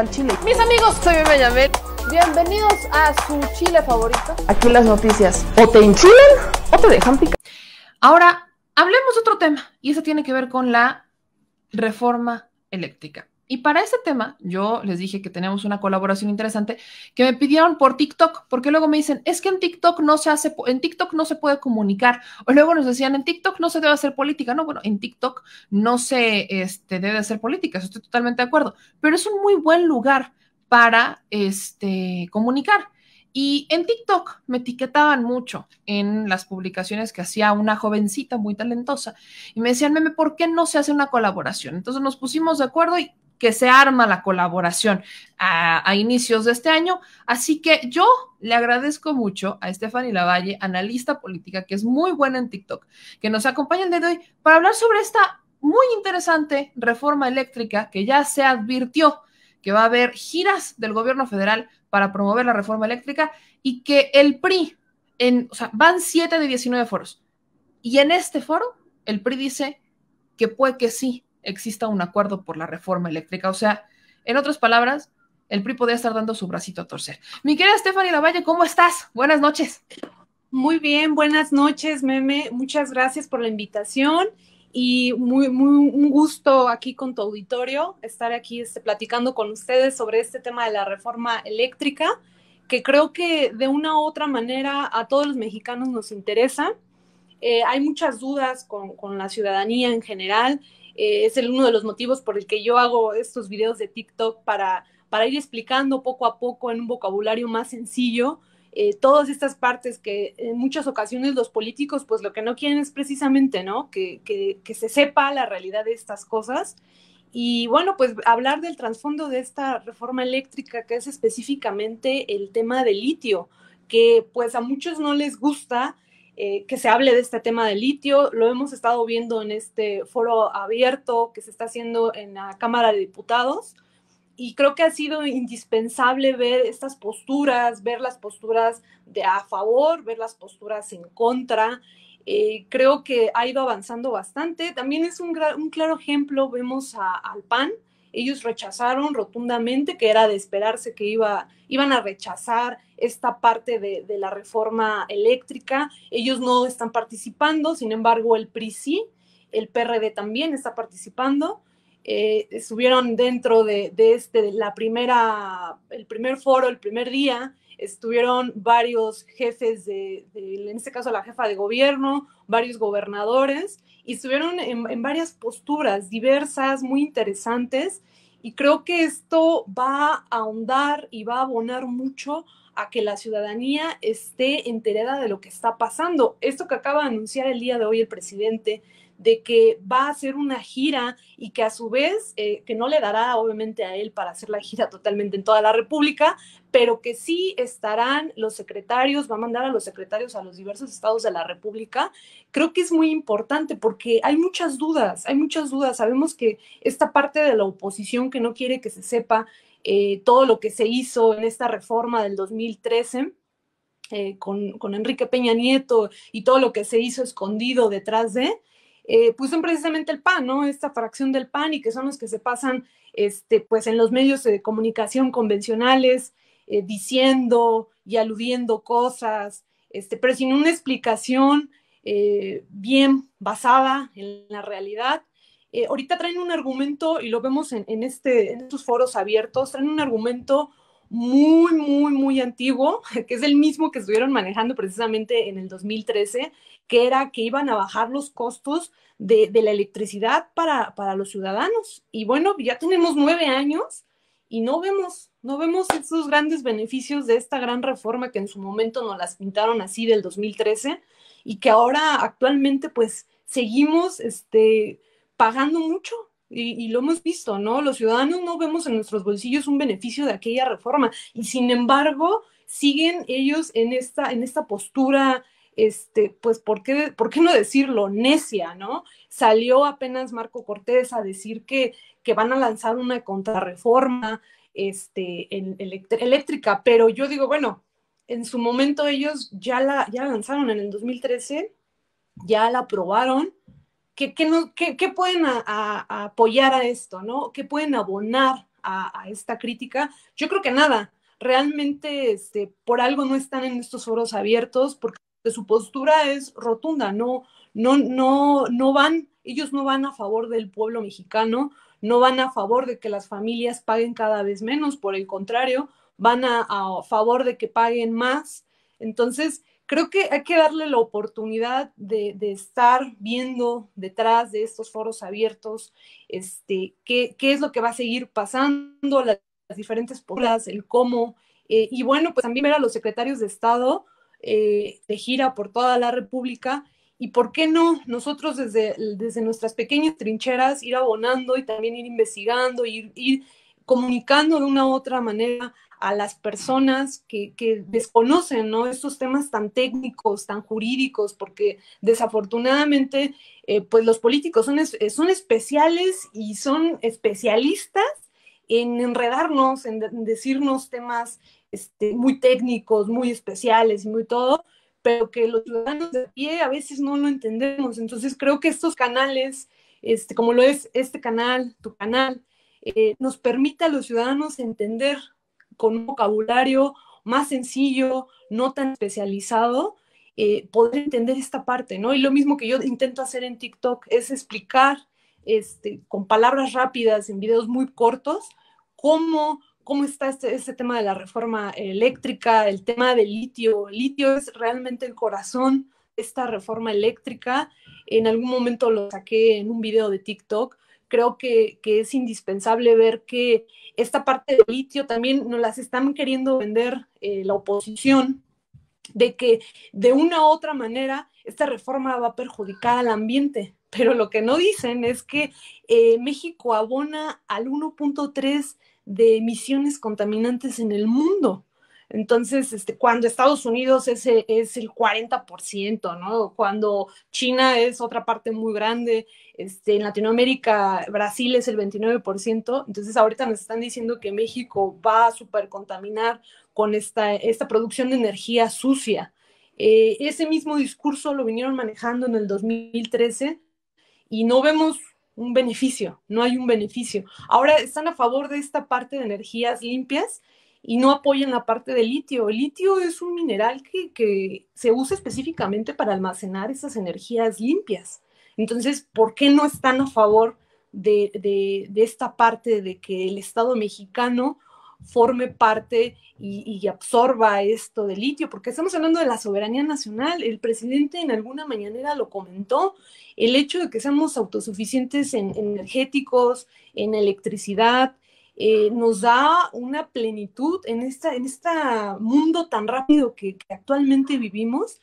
el chile. Mis amigos, soy Benjamín. Bienvenidos a su chile favorito. Aquí las noticias o te enchilan o te dejan picar. Ahora, hablemos de otro tema y eso tiene que ver con la reforma eléctrica. Y para este tema, yo les dije que tenemos una colaboración interesante que me pidieron por TikTok, porque luego me dicen, es que en TikTok no se hace, en TikTok no se puede comunicar. O luego nos decían, en TikTok no se debe hacer política. No, bueno, en TikTok no se este, debe hacer política, eso estoy totalmente de acuerdo. Pero es un muy buen lugar para este, comunicar. Y en TikTok me etiquetaban mucho en las publicaciones que hacía una jovencita muy talentosa y me decían, meme, ¿por qué no se hace una colaboración? Entonces nos pusimos de acuerdo y que se arma la colaboración a, inicios de este año. Así que yo le agradezco mucho a Stephanie Lavalle, analista política, que es muy buena en TikTok, que nos acompaña el día de hoy para hablar sobre esta muy interesante reforma eléctrica que ya se advirtió que va a haber giras del gobierno federal para promover la reforma eléctrica y que el PRI, en, o sea, van 7 de 19 foros. Y en este foro, el PRI dice que puede que sí, exista un acuerdo por la reforma eléctrica. O sea, en otras palabras, el PRI podría estar dando su bracito a torcer. Mi querida Stephanie Lavalle, ¿cómo estás? Buenas noches. Muy bien, buenas noches, Meme. Muchas gracias por la invitación y muy, muy un gusto aquí con tu auditorio estar aquí este, platicando con ustedes sobre este tema de la reforma eléctrica, que creo que de una u otra manera a todos los mexicanos nos interesa. Eh, hay muchas dudas con, con la ciudadanía en general eh, es el, uno de los motivos por el que yo hago estos videos de TikTok para, para ir explicando poco a poco en un vocabulario más sencillo eh, todas estas partes que en muchas ocasiones los políticos pues lo que no quieren es precisamente, ¿no? Que, que, que se sepa la realidad de estas cosas. Y bueno, pues hablar del trasfondo de esta reforma eléctrica que es específicamente el tema del litio, que pues a muchos no les gusta eh, que se hable de este tema de litio. Lo hemos estado viendo en este foro abierto que se está haciendo en la Cámara de Diputados. Y creo que ha sido indispensable ver estas posturas, ver las posturas de a favor, ver las posturas en contra. Eh, creo que ha ido avanzando bastante. También es un, un claro ejemplo, vemos al PAN, ellos rechazaron rotundamente, que era de esperarse que iba, iban a rechazar esta parte de, la reforma eléctrica. Ellos no están participando, sin embargo, el PRI sí, el PRD también está participando. Eh, estuvieron dentro de, este, de la primera, el primer foro, el primer día, estuvieron varios jefes de, en este caso la jefa de gobierno, varios gobernadores, y estuvieron en, varias posturas diversas, muy interesantes, y creo que esto va a ahondar y va a abonar mucho a que la ciudadanía esté enterada de lo que está pasando. Esto que acaba de anunciar el día de hoy el presidente de que va a hacer una gira y que a su vez, eh, que no le dará obviamente a él para hacer la gira totalmente en toda la República, pero que sí estarán los secretarios, va a mandar a los secretarios a los diversos estados de la República, creo que es muy importante porque hay muchas dudas, hay muchas dudas. Sabemos que esta parte de la oposición que no quiere que se sepa eh, todo lo que se hizo en esta reforma del 2013. Eh, con, con Enrique Peña Nieto y todo lo que se hizo escondido detrás de, eh, pues son precisamente el PAN, ¿no? Esta fracción del PAN y que son los que se pasan, este, pues en los medios de comunicación convencionales, eh, diciendo y aludiendo cosas, este, pero sin una explicación bien basada en la realidad. Ahorita traen un argumento, y lo vemos en, en, este, en estos foros abiertos, traen un argumento muy, muy, muy antiguo, que es el mismo que estuvieron manejando precisamente en el 2013, que era que iban a bajar los costos de, la electricidad para, para, los ciudadanos. Y bueno, ya tenemos nueve años y no vemos, no vemos esos grandes beneficios de esta gran reforma que en su momento nos las pintaron así del 2013 y que ahora actualmente pues seguimos este, pagando mucho y, lo hemos visto, ¿no? Los ciudadanos no vemos en nuestros bolsillos un beneficio de aquella reforma y sin embargo siguen ellos en esta, en esta postura, este, pues, ¿por qué, ¿por qué no decirlo? Necia, ¿no? Salió apenas Marco Cortés a decir que, que van a lanzar una contrarreforma este, eléctrica, pero yo digo, bueno, en su momento ellos ya la, ya la lanzaron en el 2013, ya la aprobaron, ¿Qué, qué, pueden apoyar a esto, ¿no? ¿Qué pueden abonar a, esta crítica? Yo creo que nada, realmente este, por algo no están en estos foros abiertos, porque su postura es rotunda, no, no, no, no van, ellos no van a favor del pueblo mexicano, no van a favor de que las familias paguen cada vez menos, por el contrario, van a, favor de que paguen más. Entonces, creo que hay que darle la oportunidad de, estar viendo detrás de estos foros abiertos este, qué, es lo que va a seguir pasando, las, diferentes posturas, el cómo. Eh, y bueno, pues también ver a los secretarios de Estado eh, de gira por toda la República y por qué no nosotros desde, desde nuestras pequeñas trincheras ir abonando y también ir investigando, ir, ir comunicando de una u otra manera a las personas que, desconocen ¿no? estos temas tan técnicos, tan jurídicos, porque desafortunadamente eh, pues los políticos son, son especiales y son especialistas en enredarnos, en, decirnos temas este, muy técnicos, muy especiales y muy todo, pero que los ciudadanos de pie a veces no lo entendemos. Entonces creo que estos canales, este, como lo es este canal, tu canal, eh, nos permite a los ciudadanos entender con un vocabulario más sencillo, no tan especializado, eh, poder entender esta parte, ¿no? Y lo mismo que yo intento hacer en TikTok es explicar este, con palabras rápidas en videos muy cortos cómo cómo está este, este, tema de la reforma eléctrica, el tema del litio. El litio es realmente el corazón de esta reforma eléctrica. En algún momento lo saqué en un video de TikTok. Creo que, es indispensable ver que esta parte del litio también nos las están queriendo vender eh, la oposición, de que de una u otra manera esta reforma va a perjudicar al ambiente. Pero lo que no dicen es que eh, México abona al 1.3 de emisiones contaminantes en el mundo. Entonces, este, cuando Estados Unidos es, es el 40%, ¿no? Cuando China es otra parte muy grande, este, en Latinoamérica, Brasil es el 29%, entonces ahorita nos están diciendo que México va a supercontaminar con esta, esta producción de energía sucia. Eh, ese mismo discurso lo vinieron manejando en el 2013 y no vemos un beneficio, no hay un beneficio. Ahora están a favor de esta parte de energías limpias y no apoyan la parte de litio. El litio es un mineral que, se usa específicamente para almacenar esas energías limpias. Entonces, ¿por qué no están a favor de, de esta parte de que el Estado mexicano forme parte y, absorba esto de litio, porque estamos hablando de la soberanía nacional. El presidente en alguna mañanera lo comentó, el hecho de que seamos autosuficientes en, energéticos, en electricidad, eh, nos da una plenitud en este en este mundo tan rápido que, actualmente vivimos.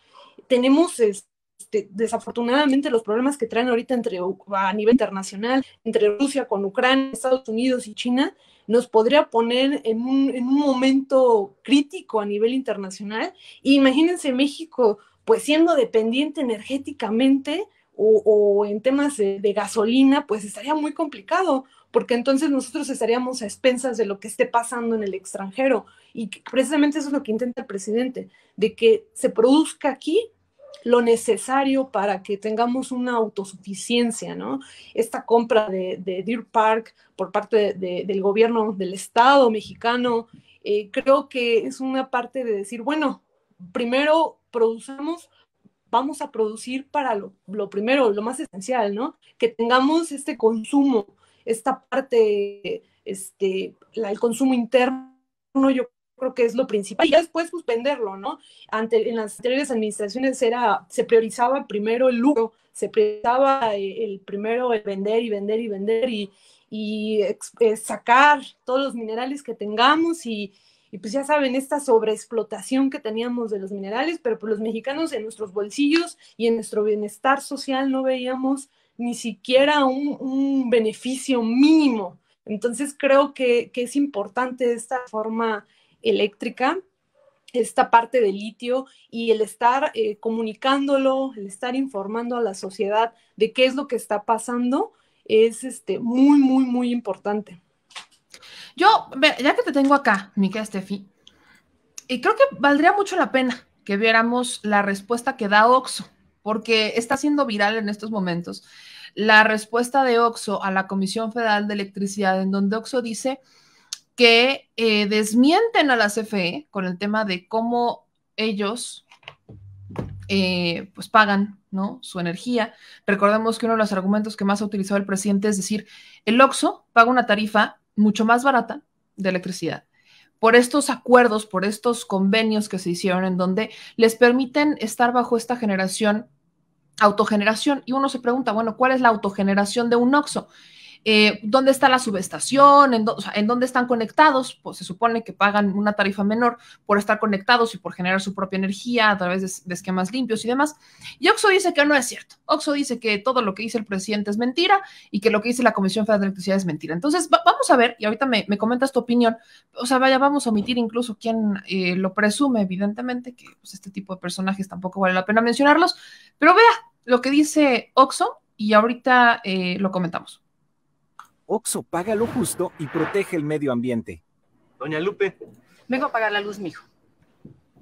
Tenemos este, desafortunadamente los problemas que traen ahorita entre, a nivel internacional, entre Rusia con Ucrania, Estados Unidos y China, nos podría poner en un, en un momento crítico a nivel internacional. imagínense México, pues siendo dependiente energéticamente o, en temas de, gasolina, pues estaría muy complicado, porque entonces nosotros estaríamos a expensas de lo que esté pasando en el extranjero. Y precisamente eso es lo que intenta el presidente, de que se produzca aquí lo necesario para que tengamos una autosuficiencia, ¿no? Esta compra de, Deer Park por parte del gobierno del Estado mexicano, eh, creo que es una parte de decir, bueno, primero producemos, vamos a producir para lo, lo primero, lo más esencial, ¿no? Que tengamos este consumo, esta parte, este, el consumo interno, yo creo que es lo principal. Y ya después, venderlo, ¿no? Ante, en las anteriores administraciones era, se priorizaba primero el lucro, se priorizaba eh, el, primero el vender y vender y vender y, y eh, sacar todos los minerales que tengamos y, y, pues ya saben, esta sobreexplotación que teníamos de los minerales, pero pues los mexicanos en nuestros bolsillos y en nuestro bienestar social no veíamos ni siquiera un, beneficio mínimo. Entonces creo que, es importante esta forma eléctrica, esta parte de litio y el estar eh, comunicándolo, el estar informando a la sociedad de qué es lo que está pasando, es este, muy, muy, muy importante. Yo, ya que te tengo acá, Mica Steffi, y creo que valdría mucho la pena que viéramos la respuesta que da Oxo, porque está siendo viral en estos momentos la respuesta de Oxo a la Comisión Federal de Electricidad, en donde Oxo dice que eh, desmienten a la CFE con el tema de cómo ellos eh, pues pagan ¿no? su energía. Recordemos que uno de los argumentos que más ha utilizado el presidente es decir, el OXO paga una tarifa mucho más barata de electricidad por estos acuerdos, por estos convenios que se hicieron en donde les permiten estar bajo esta generación, autogeneración. Y uno se pregunta, bueno, ¿cuál es la autogeneración de un OXO? Eh, dónde está la subestación, en, dónde están conectados, pues se supone que pagan una tarifa menor por estar conectados y por generar su propia energía a través de, esquemas limpios y demás. Y Oxo dice que no es cierto. Oxo dice que todo lo que dice el presidente es mentira y que lo que dice la Comisión Federal de Electricidad es mentira. Entonces, vamos a ver, y ahorita me, comentas tu opinión, o sea, vaya, vamos a omitir incluso quien eh, lo presume, evidentemente, que pues, este tipo de personajes tampoco vale la pena mencionarlos, pero vea lo que dice Oxo y ahorita eh, lo comentamos. Oxo paga lo justo y protege el medio ambiente. Doña Lupe. Vengo a pagar la luz, mijo.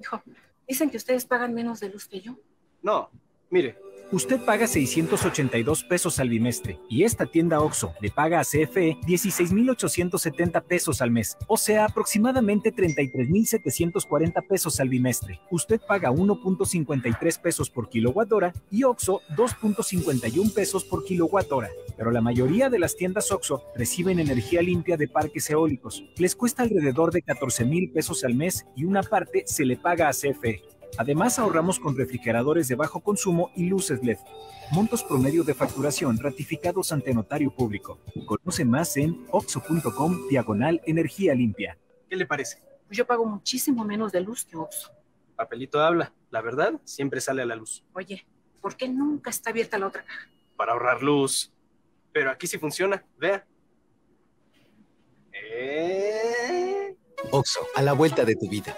Hijo, dicen que ustedes pagan menos de luz que yo. No, mire, Usted paga 682 pesos al bimestre y esta tienda OXO le paga a CFE 16,870 pesos al mes, o sea, aproximadamente 33,740 pesos al bimestre. Usted paga 1.53 pesos por kilowatt hora y OXO 2.51 pesos por kilowatt hora. Pero la mayoría de las tiendas OXO reciben energía limpia de parques eólicos. Les cuesta alrededor de 14 mil pesos al mes y una parte se le paga a CFE. Además, ahorramos con refrigeradores de bajo consumo y luces LED. Montos promedio de facturación ratificados ante notario público. Conoce más en oxo.com diagonal energía limpia. ¿Qué le parece? Pues yo pago muchísimo menos de luz que Oxo. Papelito habla. La verdad siempre sale a la luz. Oye, ¿por qué nunca está abierta la otra caja? Para ahorrar luz. Pero aquí sí funciona. Vea. Eh... Oxo, a la vuelta de tu vida.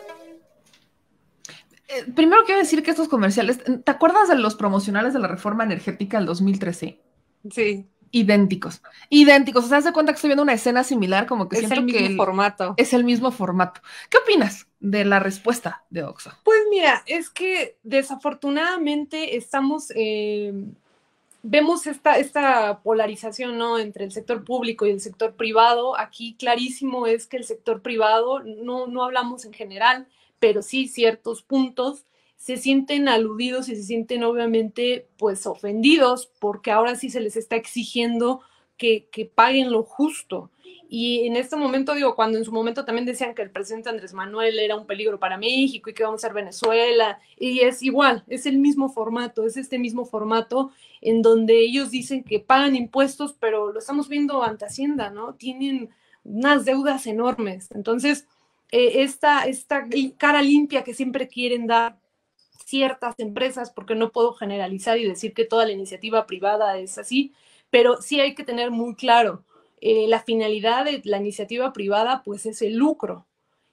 Eh, primero quiero decir que estos comerciales, ¿te acuerdas de los promocionales de la reforma energética del 2013? Sí. Idénticos, idénticos. O sea, se cuenta que estoy viendo una escena similar, como que es el mismo formato. Es el mismo formato. ¿Qué opinas de la respuesta de Oxo? Pues mira, es que desafortunadamente estamos, eh, vemos esta, esta polarización, ¿no? Entre el sector público y el sector privado. Aquí clarísimo es que el sector privado, no, no hablamos en general, pero sí ciertos puntos se sienten aludidos y se sienten obviamente pues ofendidos porque ahora sí se les está exigiendo que, que, paguen lo justo. Y en este momento, digo, cuando en su momento también decían que el presidente Andrés Manuel era un peligro para México y que vamos a ser Venezuela, y es igual, es el mismo formato, es este mismo formato en donde ellos dicen que pagan impuestos, pero lo estamos viendo ante Hacienda, ¿no? Tienen unas deudas enormes. Entonces, eh, esta, esta cara limpia que siempre quieren dar ciertas empresas, porque no puedo generalizar y decir que toda la iniciativa privada es así, pero sí hay que tener muy claro, eh, la finalidad de la iniciativa privada pues es el lucro.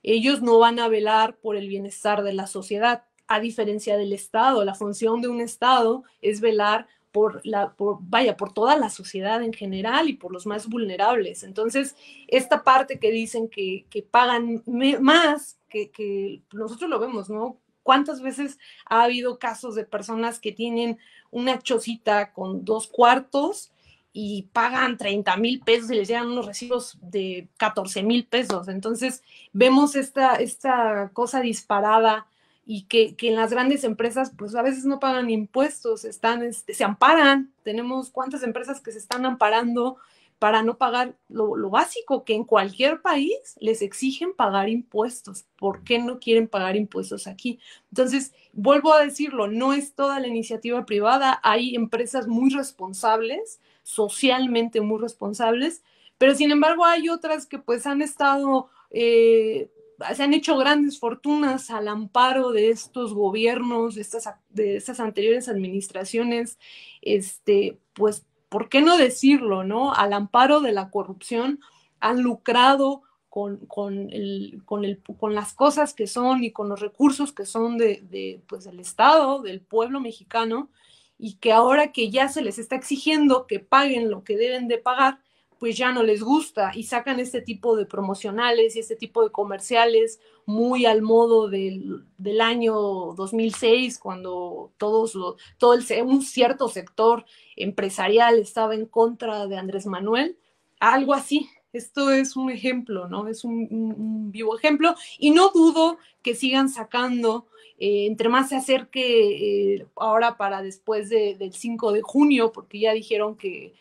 Ellos no van a velar por el bienestar de la sociedad, a diferencia del Estado. La función de un Estado es velar por la, por, vaya, por toda la sociedad en general y por los más vulnerables. Entonces, esta parte que dicen que, que pagan más, que, que, nosotros lo vemos, ¿no? ¿Cuántas veces ha habido casos de personas que tienen una chocita con dos cuartos y pagan 30 mil pesos y les llegan unos recibos de 14 mil pesos? Entonces, vemos esta, esta cosa disparada y que, que, en las grandes empresas pues a veces no pagan impuestos, están, este, se amparan, tenemos cuántas empresas que se están amparando para no pagar lo, lo, básico, que en cualquier país les exigen pagar impuestos. ¿Por qué no quieren pagar impuestos aquí? Entonces, vuelvo a decirlo, no es toda la iniciativa privada, hay empresas muy responsables, socialmente muy responsables, pero sin embargo hay otras que pues han estado... Eh, se han hecho grandes fortunas al amparo de estos gobiernos, de estas, de estas anteriores administraciones, este, pues, ¿por qué no decirlo, no? Al amparo de la corrupción, han lucrado con, con, el, con, el, con las cosas que son y con los recursos que son de, de, pues, del Estado, del pueblo mexicano, y que ahora que ya se les está exigiendo que paguen lo que deben de pagar, pues ya no les gusta y sacan este tipo de promocionales y este tipo de comerciales muy al modo del, del año 2006, cuando todos lo, todo un cierto sector empresarial estaba en contra de Andrés Manuel, algo así. Esto es un ejemplo, ¿no? Es un, vivo ejemplo y no dudo que sigan sacando eh, entre más se acerque eh, ahora para después de, del 5 de junio, porque ya dijeron que,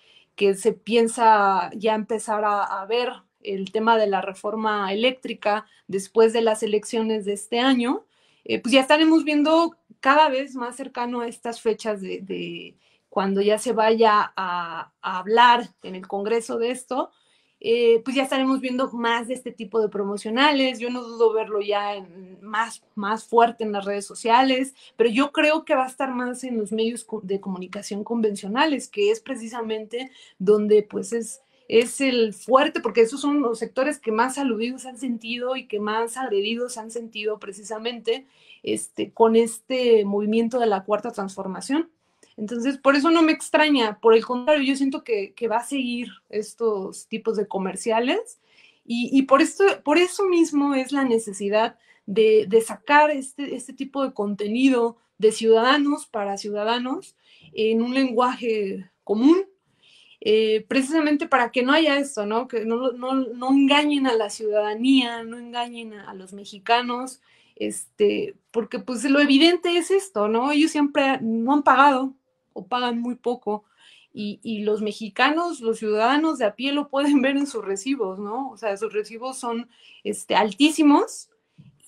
que se piensa ya empezar a, ver el tema de la reforma eléctrica después de las elecciones de este año, eh, pues ya estaremos viendo cada vez más cercano a estas fechas de, cuando ya se vaya a, hablar en el Congreso de esto, eh, pues ya estaremos viendo más de este tipo de promocionales. Yo no dudo verlo ya en, más, más fuerte en las redes sociales, pero yo creo que va a estar más en los medios de comunicación convencionales, que es precisamente donde pues es, es el fuerte, porque esos son los sectores que más aludidos han sentido y que más agredidos han sentido precisamente este, con este movimiento de la cuarta transformación. Entonces, por eso no me extraña, por el contrario, yo siento que, que va a seguir estos tipos de comerciales y, y, por, esto, por eso mismo es la necesidad de, de sacar este, este, tipo de contenido de ciudadanos para ciudadanos en un lenguaje común, eh, precisamente para que no haya esto, ¿no? Que no, no, no engañen a la ciudadanía, no engañen a, a los mexicanos, este, porque pues lo evidente es esto, ¿no? Ellos siempre no han pagado, o pagan muy poco. Y, y, los mexicanos, los ciudadanos de a pie lo pueden ver en sus recibos, ¿no? O sea, sus recibos son este, altísimos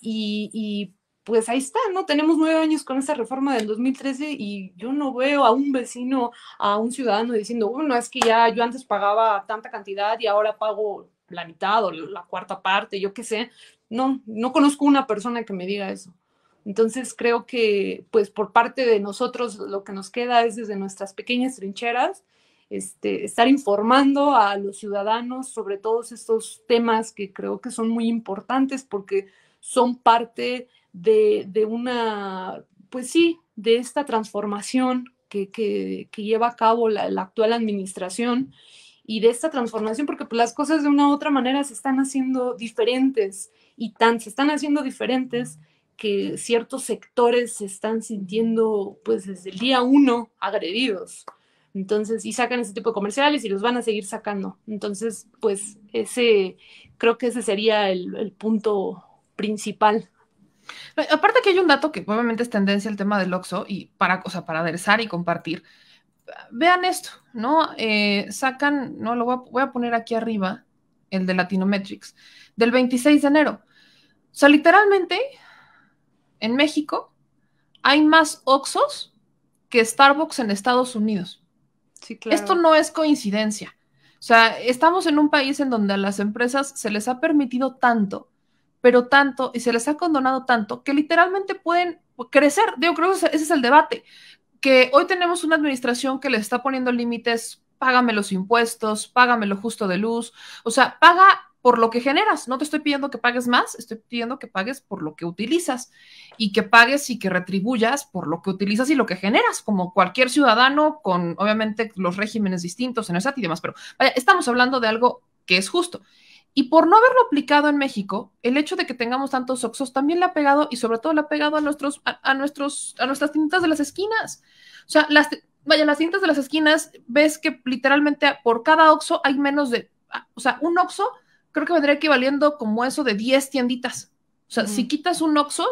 y, y, pues ahí está, ¿no? Tenemos nueve años con esta reforma del 2013 y yo no veo a un vecino, a un ciudadano diciendo, bueno, es que ya yo antes pagaba tanta cantidad y ahora pago la mitad o la cuarta parte, yo qué sé. No, no conozco una persona que me diga eso. Entonces creo que pues por parte de nosotros lo que nos queda es desde nuestras pequeñas trincheras este, estar informando a los ciudadanos sobre todos estos temas que creo que son muy importantes porque son parte de, de una, pues sí, de esta transformación que, que, lleva a cabo la, la, actual administración y de esta transformación porque pues, las cosas de una u otra manera se están haciendo diferentes y tan se están haciendo diferentes que ciertos sectores se están sintiendo pues desde el día uno agredidos. Entonces, y sacan ese tipo de comerciales y los van a seguir sacando. Entonces, pues ese, creo que ese sería el, punto principal. Aparte que hay un dato que obviamente es tendencia el tema del Oxxo y para, o sea, para aderezar y compartir. Vean esto, ¿no? Eh, sacan, no, lo voy a, voy a poner aquí arriba, el de Latinometrics, del 26 de enero. O sea, literalmente en México hay más Oxos que Starbucks en Estados Unidos. Sí, claro. Esto no es coincidencia. O sea, estamos en un país en donde a las empresas se les ha permitido tanto, pero tanto, y se les ha condonado tanto, que literalmente pueden crecer. Yo creo que ese es el debate. Que hoy tenemos una administración que les está poniendo límites, págame los impuestos, págame lo justo de luz, o sea, paga por lo que generas. No te estoy pidiendo que pagues más, estoy pidiendo que pagues por lo que utilizas y que pagues y que retribuyas por lo que utilizas y lo que generas, como cualquier ciudadano con obviamente los regímenes distintos en ESAT y demás. Pero vaya, estamos hablando de algo que es justo. Y por no haberlo aplicado en México, el hecho de que tengamos tantos oxos también le ha pegado y sobre todo le ha pegado a nuestros, a, a nuestros, a nuestras tintas de las esquinas. O sea, las, vaya, las tintas de las esquinas, ves que literalmente por cada oxo hay menos de, o sea, un oxo creo que vendría equivaliendo como eso de 10 tienditas. O sea, mm. si quitas un Oxxo,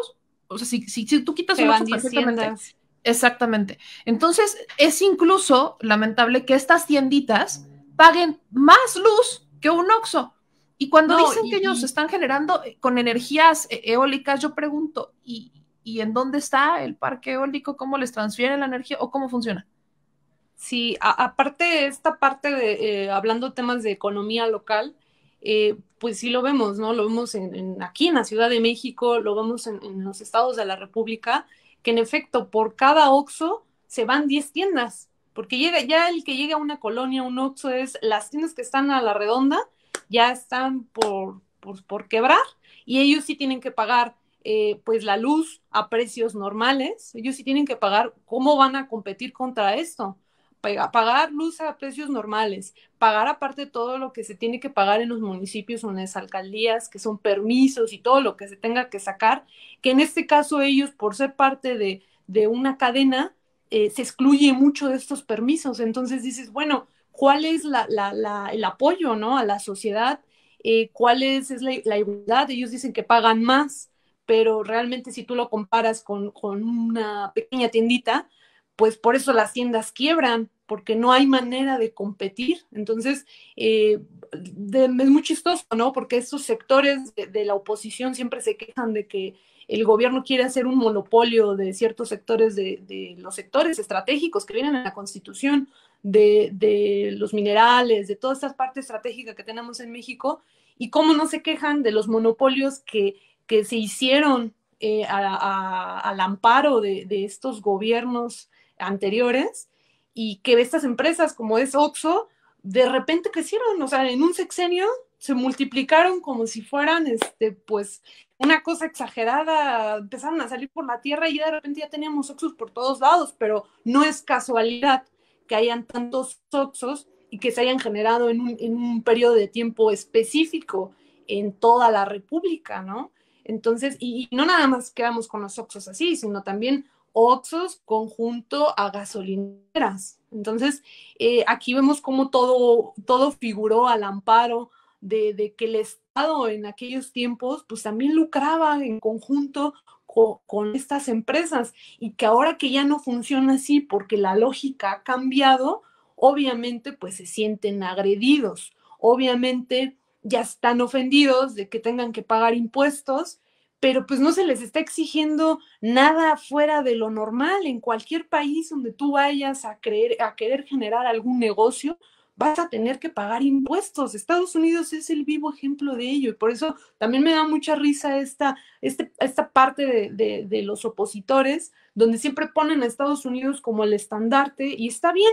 o sea, si, si, si tú quitas un Oxxo perfectamente. Tiendas. Exactamente. Entonces, es incluso lamentable que estas tienditas paguen más luz que un Oxxo. Y cuando no, dicen y, que ellos y... están generando con energías e-, eólicas, yo pregunto, ¿y, ¿y en dónde está el parque eólico? ¿Cómo les transfieren la energía o cómo funciona? Sí, aparte esta parte de, eh, hablando temas de economía local, eh, pues sí lo vemos, ¿no? Lo vemos en, en, aquí en la Ciudad de México, lo vemos en, los estados de la República, que en efecto por cada OXO se van 10 tiendas, porque llega ya el que llega a una colonia, un OXO es las tiendas que están a la redonda, ya están por, por, por quebrar y ellos sí tienen que pagar eh, pues la luz a precios normales, ellos sí tienen que pagar, ¿cómo van a competir contra esto? Pagar luz a precios normales, pagar aparte todo lo que se tiene que pagar en los municipios o en las alcaldías, que son permisos y todo lo que se tenga que sacar, que en este caso ellos, por ser parte de, de una cadena, eh, se excluye mucho de estos permisos. Entonces dices, bueno, cuál es la, la, la, el apoyo ¿no? a la sociedad, eh, cuál es, es la, igualdad. Ellos dicen que pagan más, pero realmente si tú lo comparas con, con una pequeña tiendita, pues por eso las tiendas quiebran, porque no hay manera de competir. Entonces, eh, es muy chistoso, ¿no? Porque estos sectores de, la oposición siempre se quejan de que el gobierno quiere hacer un monopolio de ciertos sectores, de, de los sectores estratégicos que vienen en la Constitución, de, los minerales, de toda esta parte estratégica que tenemos en México, y cómo no se quejan de los monopolios que, que se hicieron eh, al amparo de estos gobiernos anteriores y que estas empresas como es Oxxo de repente crecieron, o sea, en un sexenio se multiplicaron como si fueran, este, pues, una cosa exagerada, empezaron a salir por la tierra y de repente ya teníamos Oxxos por todos lados, pero no es casualidad que hayan tantos Oxxos y que se hayan generado en un, en un periodo de tiempo específico en toda la República, ¿no? Entonces, y, y no nada más quedamos con los Oxxos así, sino también Oxos conjunto a gasolineras. Entonces, eh, aquí vemos cómo todo, todo figuró al amparo de, que el Estado en aquellos tiempos, pues también lucraba en conjunto con, con, estas empresas y que ahora que ya no funciona así porque la lógica ha cambiado, obviamente pues se sienten agredidos, obviamente ya están ofendidos de que tengan que pagar impuestos pero pues no se les está exigiendo nada fuera de lo normal. En cualquier país donde tú vayas a, creer, a querer generar algún negocio, vas a tener que pagar impuestos. Estados Unidos es el vivo ejemplo de ello y por eso también me da mucha risa esta, este, esta parte de, de, de los opositores, donde siempre ponen a Estados Unidos como el estandarte y está bien,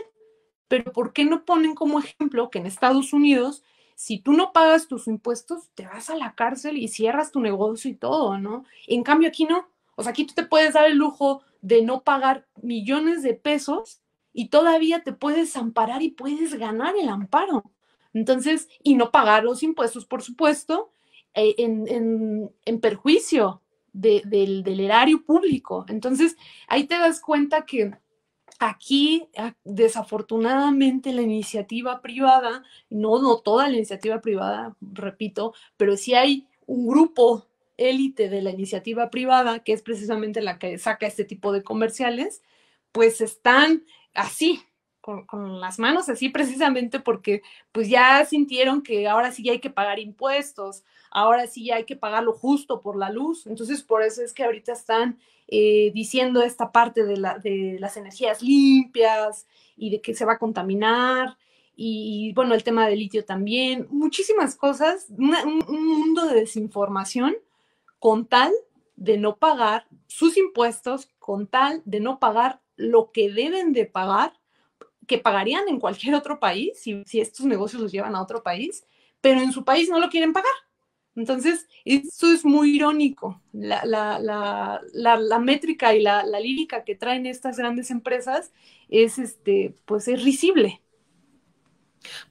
pero ¿por qué no ponen como ejemplo que en Estados Unidos si tú no pagas tus impuestos, te vas a la cárcel y cierras tu negocio y todo, ¿no? En cambio aquí no. O sea, aquí tú te puedes dar el lujo de no pagar millones de pesos y todavía te puedes amparar y puedes ganar el amparo. Entonces, y no pagar los impuestos, por supuesto, eh, en, en, en, perjuicio de, del, del erario público. Entonces, ahí te das cuenta que Aquí, ah, desafortunadamente, la iniciativa privada, no, no toda la iniciativa privada, repito, pero sí hay un grupo élite de la iniciativa privada, que es precisamente la que saca este tipo de comerciales, pues están así, con, con, las manos así precisamente porque pues ya sintieron que ahora sí hay que pagar impuestos, ahora sí hay que pagar lo justo por la luz. Entonces, por eso es que ahorita están eh, diciendo esta parte de, la, de, las energías limpias y de que se va a contaminar. Y, y bueno, el tema del litio también, muchísimas cosas, un, un mundo de desinformación con tal de no pagar sus impuestos, con tal de no pagar lo que deben de pagar, que pagarían en cualquier otro país, si estos negocios los llevan a otro país, pero en su país no lo quieren pagar. Entonces, eso es muy irónico, la, métrica y la, lírica que traen estas grandes empresas es, este, pues, es risible.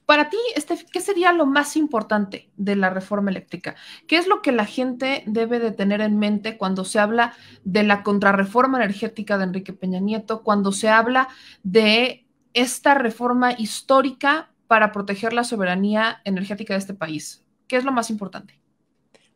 Para ti, este, ¿qué sería lo más importante de la reforma eléctrica? ¿Qué es lo que la gente debe de tener en mente cuando se habla de la contrarreforma energética de Enrique Peña Nieto, cuando se habla de esta reforma histórica para proteger la soberanía energética de este país? ¿Qué es lo más importante?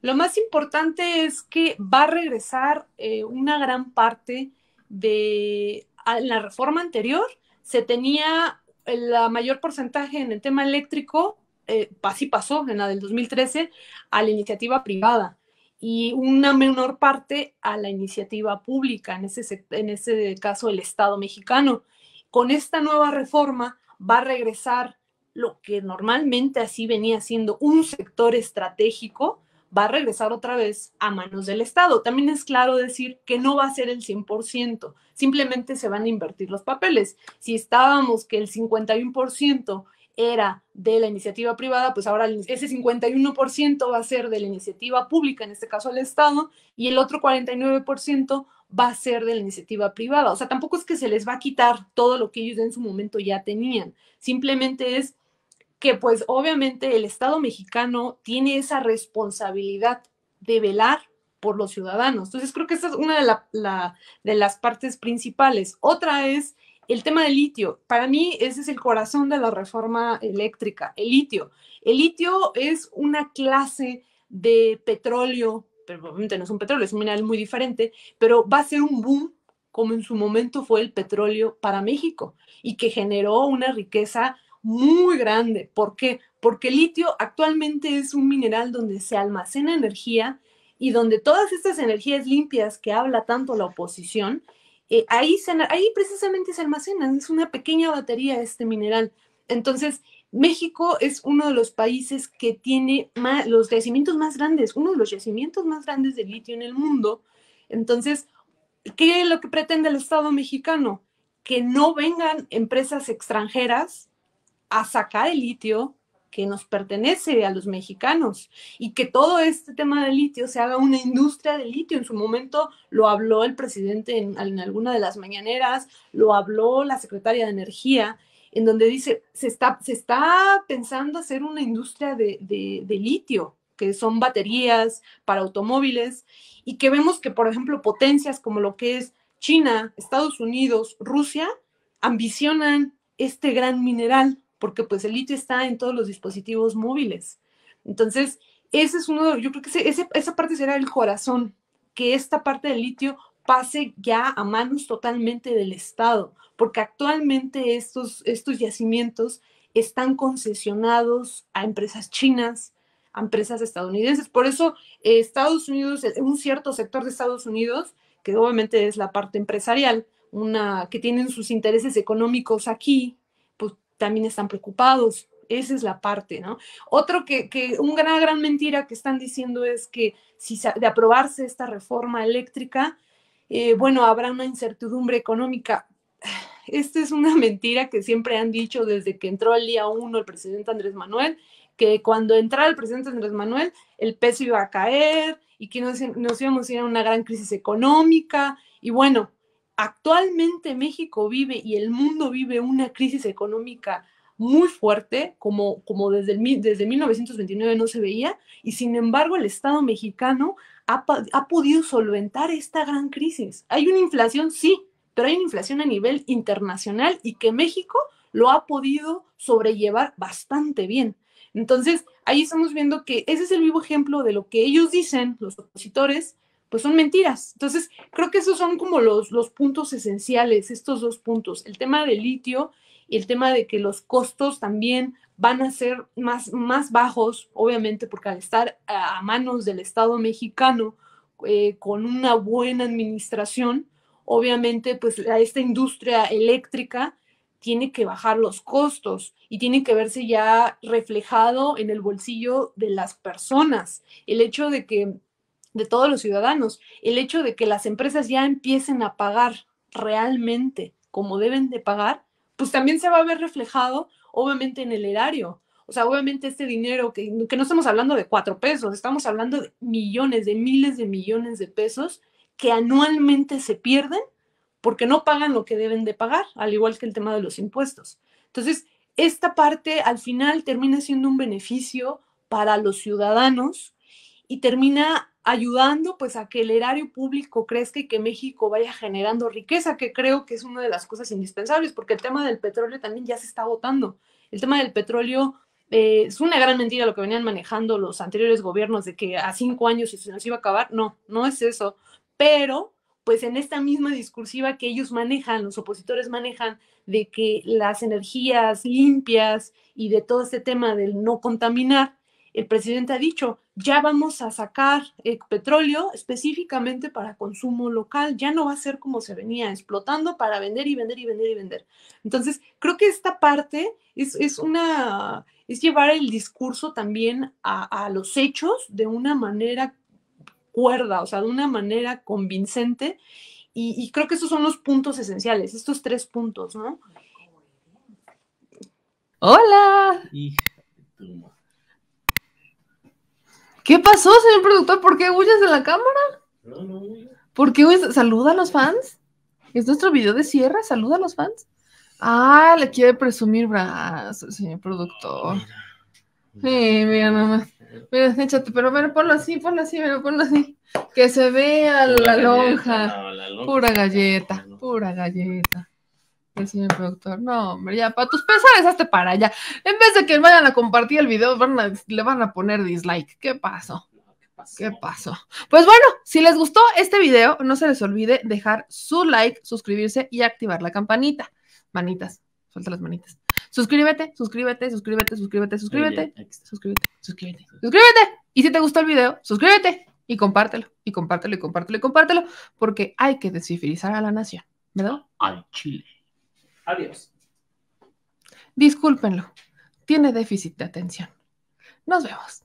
Lo más importante es que va a regresar eh, una gran parte de en la reforma anterior. Se tenía el mayor porcentaje en el tema eléctrico, eh, así pasó en la del 2013, a la iniciativa privada y una menor parte a la iniciativa pública, en ese, en ese caso el Estado mexicano. Con esta nueva reforma va a regresar lo que normalmente así venía siendo un sector estratégico, va a regresar otra vez a manos del Estado. También es claro decir que no va a ser el 100%, simplemente se van a invertir los papeles. Si estábamos que el 51% era de la iniciativa privada, pues ahora ese 51% va a ser de la iniciativa pública, en este caso el Estado, y el otro 49% va a ser de la iniciativa privada. O sea, tampoco es que se les va a quitar todo lo que ellos en su momento ya tenían, simplemente es que pues obviamente el Estado mexicano tiene esa responsabilidad de velar por los ciudadanos. Entonces creo que esa es una de, la, la, de las partes principales. Otra es el tema del litio, para mí ese es el corazón de la reforma eléctrica, el litio. El litio es una clase de petróleo, pero obviamente no es un petróleo, es un mineral muy diferente, pero va a ser un boom como en su momento fue el petróleo para México y que generó una riqueza muy grande. ¿Por qué? Porque el litio actualmente es un mineral donde se almacena energía y donde todas estas energías limpias que habla tanto la oposición, eh, ahí, ahí precisamente se almacenan, es una pequeña batería este mineral. Entonces, México es uno de los países que tiene los yacimientos más grandes, uno de los yacimientos más grandes de litio en el mundo. Entonces, ¿qué es lo que pretende el Estado mexicano? Que no vengan empresas extranjeras a sacar el litio que nos pertenece a los mexicanos y que todo este tema del litio se haga una industria de litio. En su momento lo habló el presidente en, alguna de las mañaneras, lo habló la secretaria de Energía, en donde dice, se está, se está pensando hacer una industria de, de litio, que son baterías para automóviles, y que vemos que, por ejemplo, potencias como lo que es China, Estados Unidos, Rusia, ambicionan este gran mineral porque pues el litio está en todos los dispositivos móviles. Entonces, ese es uno, yo creo que esa parte será el corazón, que esta parte del litio pase ya a manos totalmente del Estado, porque actualmente estos, estos yacimientos están concesionados a empresas chinas, a empresas estadounidenses. Por eso eh, Estados Unidos, un cierto sector de Estados Unidos, que obviamente es la parte empresarial, una que tienen sus intereses económicos aquí, también están preocupados. Esa es la parte, ¿no? Otro que, que una gran, gran mentira que están diciendo es que si de aprobarse esta reforma eléctrica, eh, bueno, habrá una incertidumbre económica. Esta es una mentira que siempre han dicho desde que entró el día uno el presidente Andrés Manuel, que cuando entrara el presidente Andrés Manuel, el peso iba a caer y que nos, nos íbamos a ir a una gran crisis económica. Y bueno, actualmente México vive y el mundo vive una crisis económica muy fuerte, como, como desde, desde 1929 no se veía, y sin embargo el Estado mexicano ha, ha podido solventar esta gran crisis. Hay una inflación, sí, pero hay una inflación a nivel internacional y que México lo ha podido sobrellevar bastante bien. Entonces, ahí estamos viendo que ese es el vivo ejemplo de lo que ellos dicen, los opositores, pues son mentiras. Entonces, creo que esos son como los, los puntos esenciales, estos dos puntos, el tema del litio y el tema de que los costos también van a ser más, más bajos, obviamente, porque al estar a manos del Estado mexicano eh, con una buena administración, obviamente, pues esta industria eléctrica tiene que bajar los costos y tiene que verse ya reflejado en el bolsillo de las personas. El hecho de que de todos los ciudadanos. El hecho de que las empresas ya empiecen a pagar realmente como deben de pagar, pues también se va a ver reflejado, obviamente, en el erario. O sea, obviamente este dinero, que, que no estamos hablando de cuatro pesos, estamos hablando de millones, de miles de millones de pesos que anualmente se pierden porque no pagan lo que deben de pagar, al igual que el tema de los impuestos. Entonces, esta parte al final termina siendo un beneficio para los ciudadanos y termina ayudando pues a que el erario público crezca y que México vaya generando riqueza, que creo que es una de las cosas indispensables, porque el tema del petróleo también ya se está agotando. El tema del petróleo eh, es una gran mentira lo que venían manejando los anteriores gobiernos de que a cinco años se nos iba a acabar. No, no es eso. Pero pues en esta misma discursiva que ellos manejan, los opositores manejan, de que las energías limpias y de todo este tema del no contaminar, el presidente ha dicho, ya vamos a sacar eh, petróleo específicamente para consumo local, ya no va a ser como se venía explotando para vender y vender y vender y vender. Entonces, creo que esta parte es, una, es llevar el discurso también a, los hechos de una manera cuerda, o sea, de una manera convincente. Y, y creo que esos son los puntos esenciales, estos tres puntos, ¿no? Hola. ¿Qué pasó, señor productor? ¿Por qué huyes de la cámara? No, no. ¿Por qué huyes? Saluda a los fans. Es nuestro video de cierre. Saluda a los fans. Ah, le quiere presumir brazos, señor productor. Sí, mira nomás. Mira, échate, pero bueno, ponlo así, ponlo así, mira, ponlo así. Que se vea la, lonja. Pura galleta, pura galleta. Sí, señor productor. No, hombre, ya, para tus pesares, hazte para allá. En vez de que vayan a compartir el video, van a- le van a poner dislike. ¿Qué pasó? ¿Qué pasó? Pues bueno, si les gustó este video, no se les olvide dejar su like, suscribirse y activar la campanita. Manitas, suelta las manitas. Suscríbete, suscríbete, suscríbete, suscríbete, suscríbete. Suscríbete, suscríbete, suscríbete. Y si te gustó el video, suscríbete y compártelo, y compártelo, y compártelo, y compártelo, porque hay que descifrizar a la nación, ¿verdad? Al chile. Adiós. Discúlpenlo, tiene déficit de atención. Nos vemos.